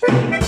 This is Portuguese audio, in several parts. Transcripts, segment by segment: Thank you.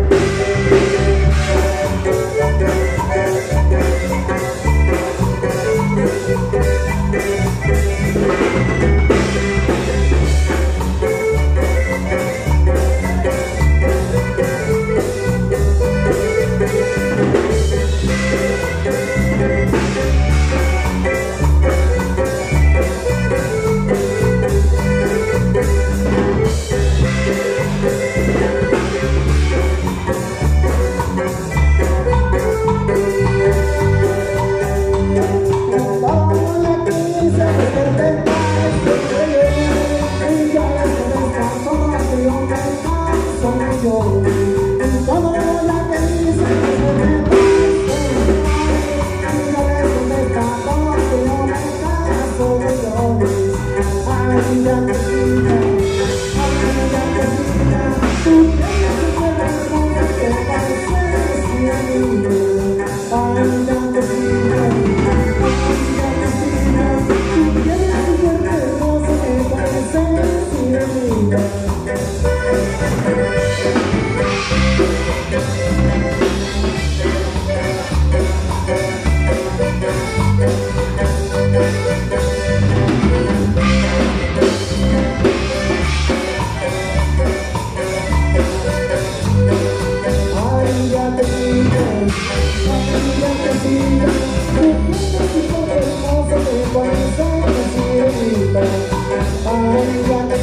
Ainda you.